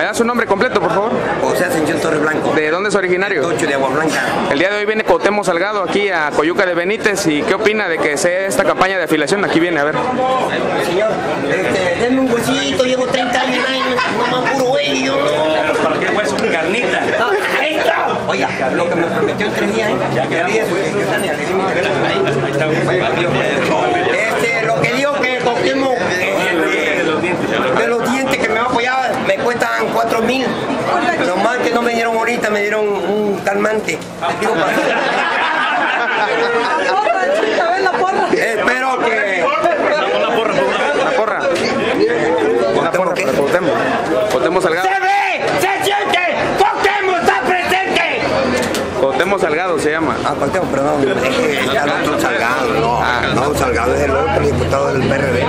¿Me da su nombre completo, por favor? José Ascensión Torres Blanco. ¿De dónde es originario? Tocho de Agua Blanca. El día de hoy viene Cuauhtémoc Salgado aquí a Coyuca de Benítez y ¿qué opina de que sea esta campaña de afiliación? Aquí viene, a ver. Señor, este, denme un huesito, llevo 30 años, no más puro güey, yo no. ¿Para qué hueso? Carnita. Ah. Oiga, lo que me prometió en tres días, ¿eh? Ya días, Lo más no me dieron ahorita, me dieron un calmante. Digo, Espero que. La porra. La porra. La porra. Contemos. Contemos Salgado. ¡Se ve! ¡Se siente! ¡Contemos está presente! Contemos Salgado se llama. Ah, Contemos, perdón. Es que ya no Salgado. No, ah, no, Salgado es el otro diputado del PRD.